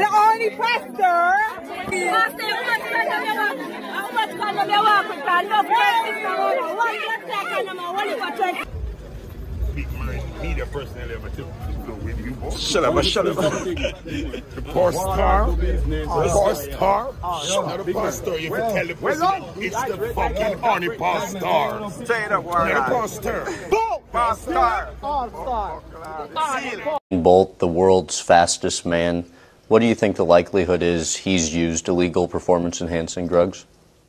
The Horny Pastor. And the me walk? How much can you walk with that? No practice now. One year second, I'm a one year twenty. media personnel ever took so with you both. Shut up, shut up. The poor star, the poor star, not the poor star. You can tell the president it's the fucking Horny Pastor. Say it up, Not the pastor. Bolt, the world's fastest man. What do you think the likelihood is he's used illegal performance enhancing drugs?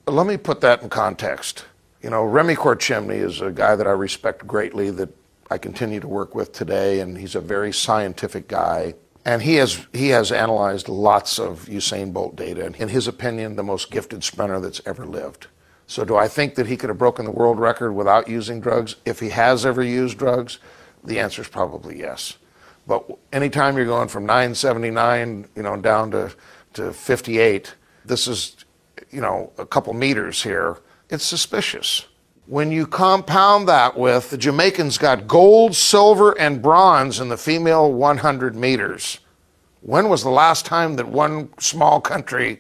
Let me put that in context. You know, Remy Korchemny is a guy that I respect greatly, that I continue to work with today, and he's a very scientific guy. And he has he has analyzed lots of Usain Bolt data, and in his opinion, the most gifted sprinter that's ever lived. So, do I think that he could have broken the world record without using drugs? If he has ever used drugs, the answer is probably yes. But anytime you're going from 979, you know, down to, to 58, this is, you know, a couple meters here, it's suspicious. When you compound that with the Jamaicans got gold, silver, and bronze in the female 100 meters. When was the last time that one small country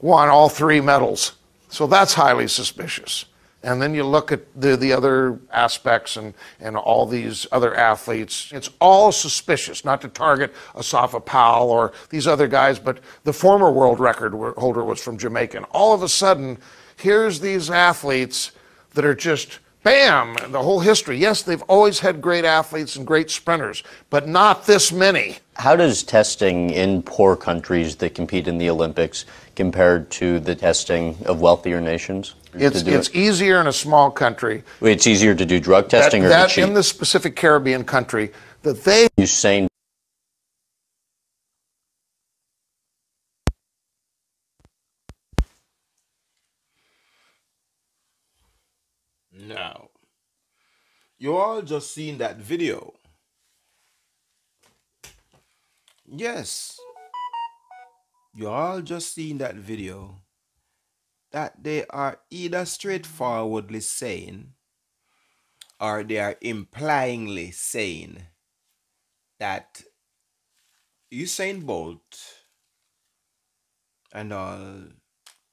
won all three medals? So that's highly suspicious. And then you look at the, the other aspects and, and all these other athletes. It's all suspicious, not to target Asafa Powell or these other guys, but the former world record holder was from Jamaica. And all of a sudden, here's these athletes that are just bam, the whole history. Yes, they've always had great athletes and great sprinters, but not this many. How does testing in poor countries that compete in the Olympics compared to the testing of wealthier nations? It's, it's it? easier in a small country. It's easier to do drug testing that, or that in the specific Caribbean country that they Usain Now, you all just seen that video. Yes, you all just seen that video that they are either straightforwardly saying or they are implyingly saying that Usain Bolt and all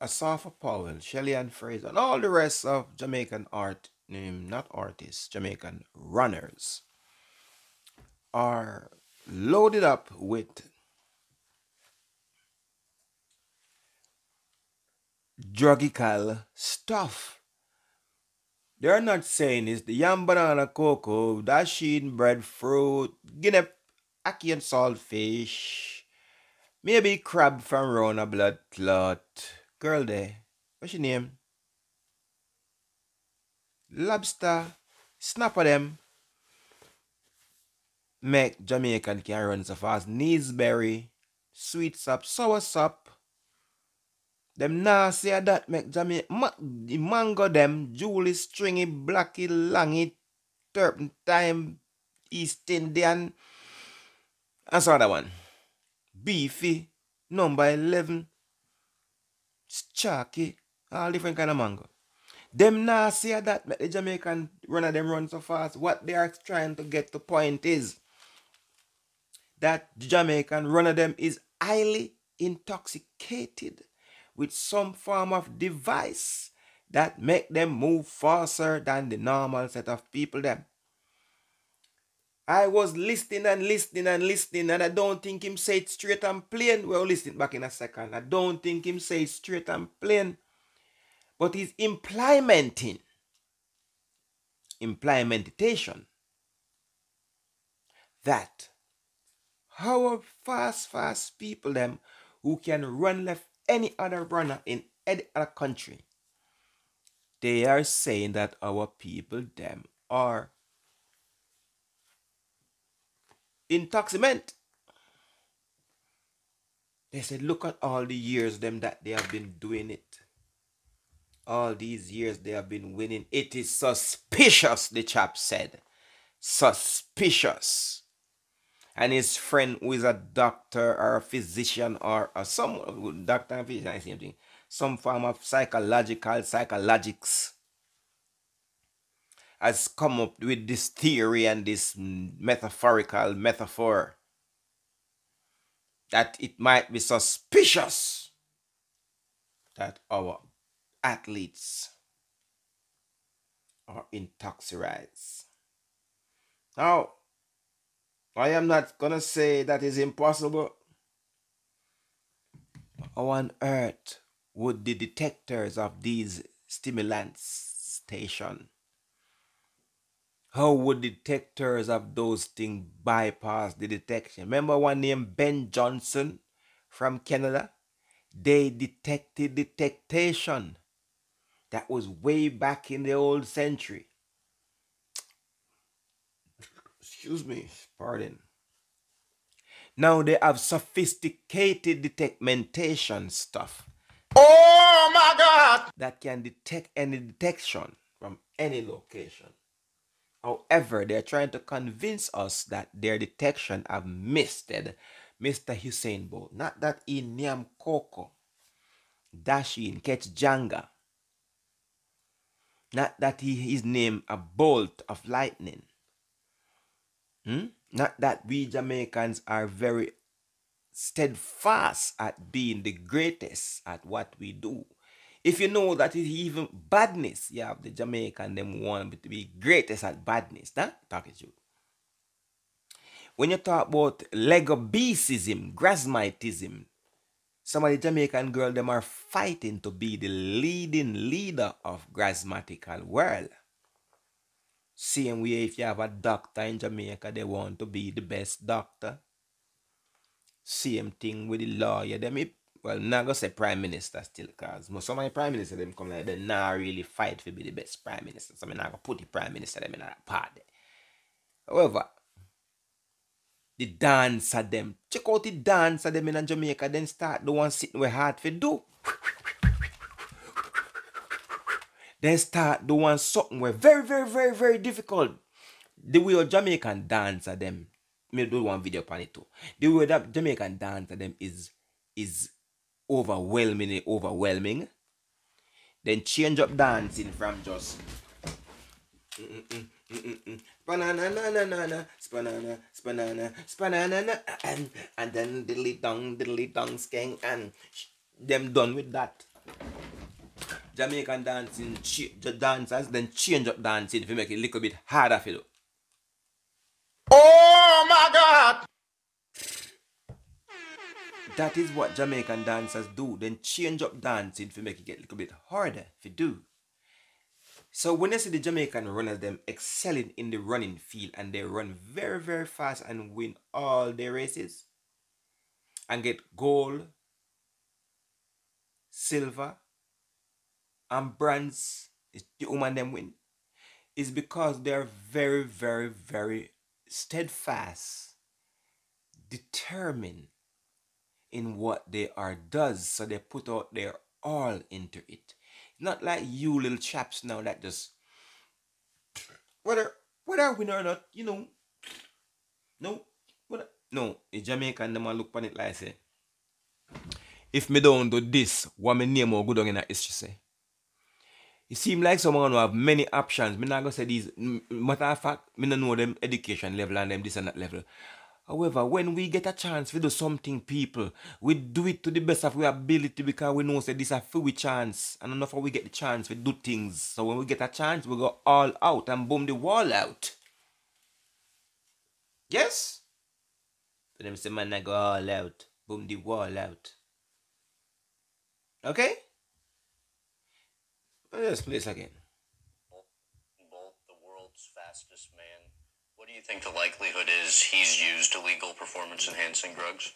Asafa Powell, Shelly Ann Fraser, and all the rest of Jamaican art, um, not artists, Jamaican runners, are loaded up with drugical stuff. They're not saying it's the yam banana cocoa, dasheen breadfruit, guinea ackee and saltfish, maybe crab from round a blood clot. Girl there, what's your name? Lobster, snapper them. Make Jamaican can run so fast. Neesberry, sweet sap, sour sap. Them nasty a that make Jamaica ma- mango them Julie stringy blacky langy turpentine East Indian and so that one. Beefy number eleven chalky all different kind of mango. Them nasty a that the Jamaican runner them run so fast. What they are trying to get to point is that the Jamaican runner them is highly intoxicated with some form of device that make them move faster than the normal set of people them. I was listening and listening and listening, and I don't think him say it straight and plain. We'll listen back in a second. I don't think him say it straight and plain. But he's implementing, implementation that how fast, fast people them who can run left any other runner in any other country, they are saying that our people them are intoxicant. They said, look at all the years them that they have been doing it. All these years they have been winning. It is suspicious, the chap said. Suspicious. And his friend who is a doctor or a physician or some doctor and physician, same thing. Some form of psychological psychologics has come up with this theory and this metaphorical metaphor that it might be suspicious that our athletes are intoxicated. Now, I am not gonna say that is impossible. How on earth would the detectors of these stimulants station how would detectors of those things bypass the detection? Remember one named Ben Johnson from Canada? They detected detectation. That was way back in the old century. Excuse me, pardon. Now they have sophisticated detectation stuff. Oh my God! That can detect any detection from any location. However, they're trying to convince us that their detection have missed Mr. Usain Bolt. Not that in Niam Coco, Dashin, catch Janga. Not that he is named a bolt of lightning. Hmm? Not that we Jamaicans are very steadfast at being the greatest at what we do. If you know that it's even badness, you have the Jamaican them want to be greatest at badness. That talking to you. When you talk about Lego grasmitism, some of the Jamaican girls them are fighting to be the leading leader of grasmatical world. Same way if you have a doctor in Jamaica, they want to be the best doctor. Same thing with the lawyer. Them well, not gonna say prime minister still, cause most of my prime minister them come like they not really fight to be the best prime minister. So I'm not gonna put the prime minister them in that party. However, the dance of them, check out the dance of them in Jamaica, then start the one sitting where hard for do. then start the one something where very, very, very, very difficult. The way a Jamaican dance of them, me do one video on it too. The way that Jamaican dance of them is is overwhelmingly overwhelming. Then change up dancing from just mm, mm, mm, banana na na na na spanana spanana spanana na and uh-uh. and then diddly dong diddly dong skeng and them done with that. Jamaican dancing the dancers then change up dancing to make it a little bit harder for you. Oh my God! That is what Jamaican dancers do. Then change up dancing to make it get a little bit harder to do. So when you see the Jamaican runners, them excelling in the running field and they run very, very fast and win all their races and get gold, silver, and bronze, the woman them win, is because they're very, very, very steadfast, determined, in what they are does. So they put out their all into it. Not like you little chaps now that just whether whether we or not, you know. No, no, a Jamaican them look on it like say. If me don't do this, what me name or good on in a history say. It seem like someone who have many options. Me not gonna say these matter of fact, me not know them education level and them this and that level. However, when we get a chance to do something, people, we do it to the best of our ability because we know that this is a free chance. And enough we get the chance we do things. So when we get a chance, we go all out and boom the wall out. Yes? So them say man I go all out. Boom the wall out. Okay? Let's play this again. Bolt, the world's fastest man what do you think the likelihood is he's used illegal performance enhancing drugs?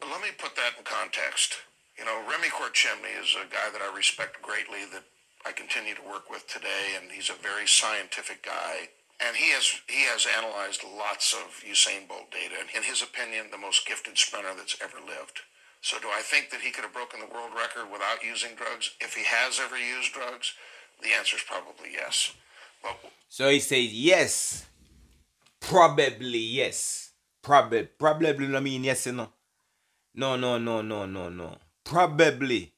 Let me put that in context. You know, Remy Korchemny is a guy that I respect greatly that I continue to work with today, and he's a very scientific guy. And he has he has analyzed lots of Usain Bolt data, and in his opinion, the most gifted sprinter that's ever lived. So do I think that he could have broken the world record without using drugs? If he has ever used drugs, the answer is probably yes. But so he says yes. Probably yes. Probably probably no mean yes, you know. No, no, no, no, no, no. Probably.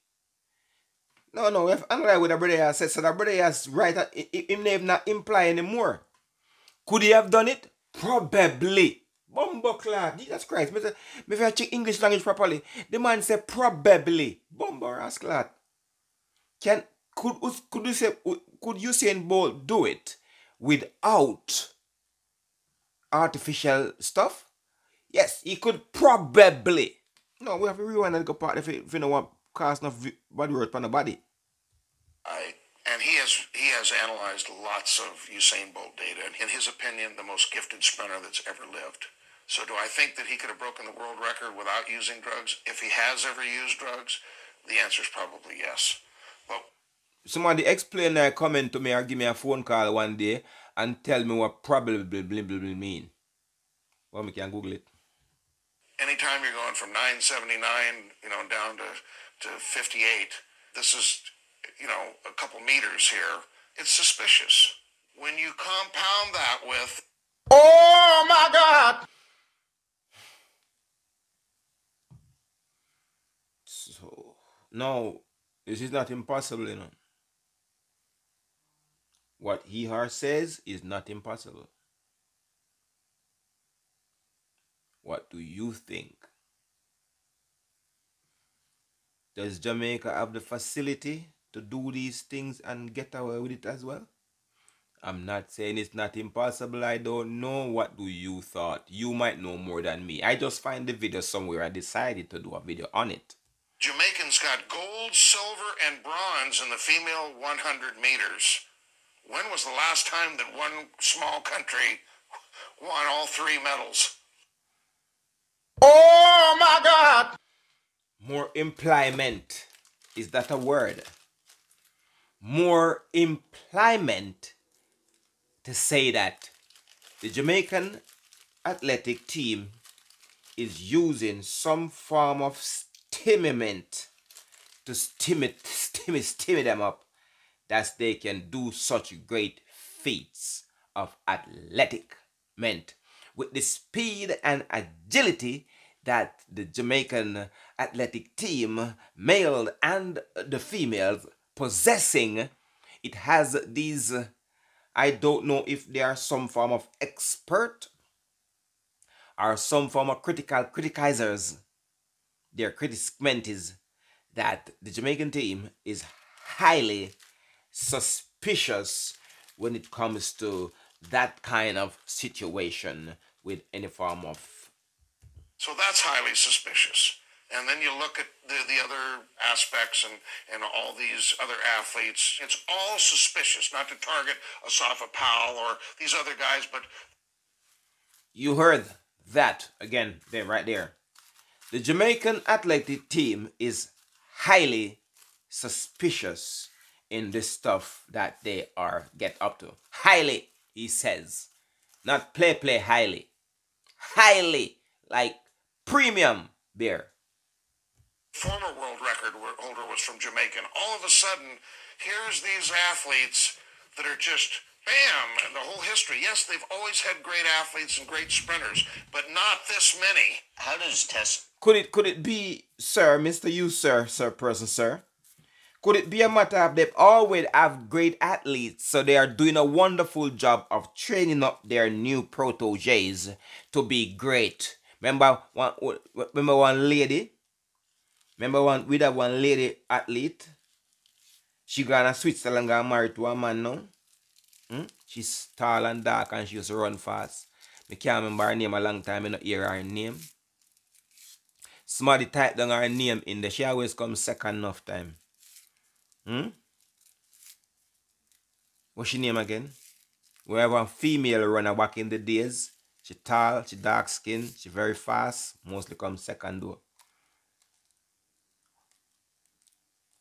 No, no, if another with the brother has said, so the brother has right, uh, him name not imply anymore. Could he have done it? Probably. Bumbo clock. Jesus Christ. Me say, me if I check English language properly. The man said probably. Bumbo rascal. Can could could you say could you Usain Bolt do it without artificial stuff? Yes, he could probably. No, we have to rewind and go part if you, if you know what cause enough body work on the body. I, and he has he has analyzed lots of Usain Bolt data, and in his opinion, the most gifted sprinter that's ever lived. So, do I think that he could have broken the world record without using drugs? If he has ever used drugs, the answer is probably yes. But somebody explain that comment to me or give me a phone call one day and tell me what probably mean. Well, we can Google it. Anytime you're going from 979, you know, down to, to 58, this is, you know, a couple meters here. It's suspicious. When you compound that with, oh my God! So, no, this is not impossible, you know. What he her says is not impossible. What do you think? Does Jamaica have the facility to do these things and get away with it as well? I'm not saying it's not impossible. I don't know. What do you thought? You might know more than me. I just find the video somewhere. I decided to do a video on it. Jamaicans got gold, silver, and bronze in the female 100 meters. When was the last time that one small country won all three medals? Oh my God! More employment. Is that a word? More employment to say that the Jamaican athletic team is using some form of stimulant to stimulate, stimulate, stimulate them up that they can do such great feats of athletic meant with the speed and agility that the Jamaican athletic team, male and the females, possessing, it has these, I don't know if they are some form of expert or some form of critical criticizers. Their criticism is that the Jamaican team is highly suspicious when it comes to that kind of situation with any form of. So that's highly suspicious. And then you look at the, the other aspects and, and all these other athletes. It's all suspicious, not to target Asafa Powell or these other guys, but. You heard that again, there, right there. The Jamaican athletic team is highly suspicious in this stuff that they are get up to. Highly, he says. Not play, play highly. Highly, like premium beer. Former world record holder was from Jamaica. And all of a sudden, here's these athletes that are just bam, and the whole history. Yes, they've always had great athletes and great sprinters, but not this many. How does test? Could it could it be, sir, Mister You, sir, sir, present, sir? Could it be a matter of they've always have great athletes, so they are doing a wonderful job of training up their new proteges to be great? Remember one, remember one lady? Remember one with that one lady athlete? She gonna Switzerland got married to a man now. Hmm? She's tall and dark and she used to run fast. I can't remember her name a long time, I don't hear her name. Somebody type down her name in there. She always comes second enough time. Hmm? What's she name again? We have a female runner back in the days. She tall, she dark skin, she very fast, mostly come second though.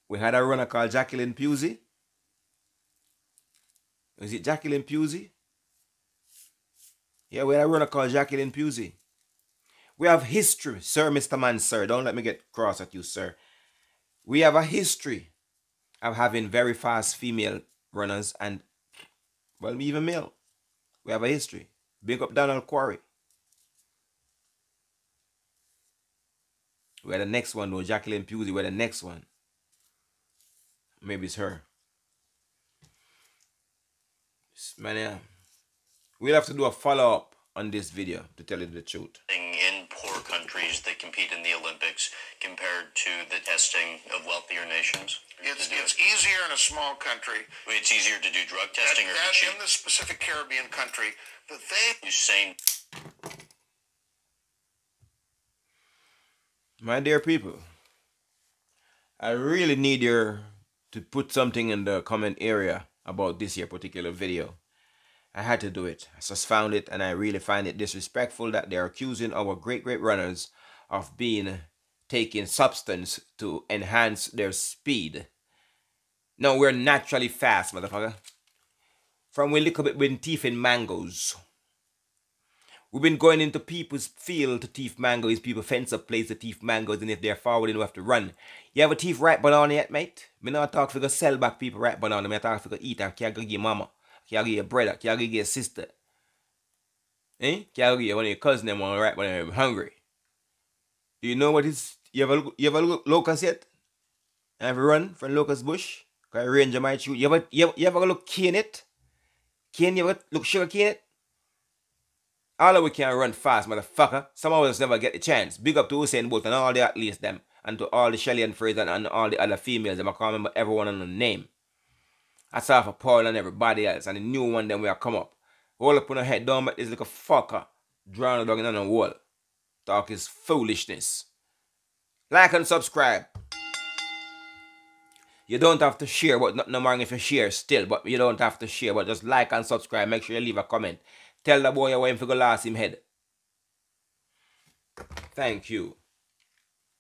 We had a runner called Jacqueline Pusey. Is it Jacqueline Pusey? Yeah, we had a runner called Jacqueline Pusey. We have history, sir, Mr. Man, sir. Don't let me get cross at you, sir. We have a history of having very fast female runners and, well, even male. We have a history. Big up Donald Quarrie. We're the next one, though. Jacqueline Pusey, we're the next one. Maybe it's her. Man. We'll have to do a follow up on this video to tell you the truth. In poor countries that compete in the Olympics compared to the testing of wealthier nations? It's, it's easier in a small country. It's easier to do drug testing or That- cheat. in this specific Caribbean country, that they Usain My dear people, I really need you to put something in the comment area about this here particular video. I had to do it. I just found it and I really find it disrespectful that they're accusing our great great runners of being taking substance to enhance their speed. No, we're naturally fast, motherfucker. From we little bit been thieving mangoes. We've been going into people's field to thief mangoes. People fence up place to thief mangoes, and if they're forward, we have to run. You have a thief right banana yet, mate? Me not talk for go sell back people right banana. Me talk for go eat and can't go give mama, give your brother, give your sister. Eh? Can't give one of your cousin them one right when they're hungry. Do you know what is? You ever you ever look locust yet? You run from locust bush? Cause ranger might shoot. You ever you ever, you ever look cane it? Cane you ever look sugar cane it? All of we can run fast, motherfucker. Some of us never get the chance. Big up to Usain Bolt and all the athletes them. And to all the Shelly Ann Fraser and, and all the other females. Them. I can't remember everyone on the name. Asafa Powell and everybody else. And the new one them will come up. All up on the head down, but this little fucker. Drown dog in the wall. Talk is foolishness. Like and subscribe. You don't have to share, but not no more if you share still, but you don't have to share, but just like and subscribe. Make sure you leave a comment. Tell the boy where him for go last him head. Thank you.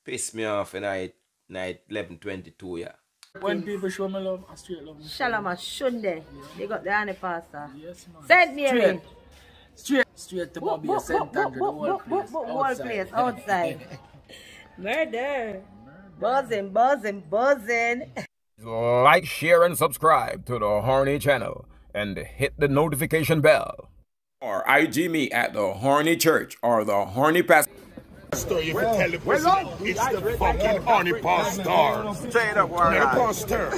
Piss me off in night night eleven twenty two, yeah. When people show me love, I straight love. me. Shalama Shunde. They got the honey pasta. Yes, man. Saint Mary. Straight, straight, straight to Book, Bobby book, St. book, Andrew, the book, whole book, book, place. whole place outside. Murder. Buzzing, buzzing, buzzing. Like, share, and subscribe to the Horny channel and hit the notification bell. Or IG me at the Horny Church or the Horny Pastor. Pastor, you can tell the president it's the fucking Horny Pastor. Straight up, Not a pastor.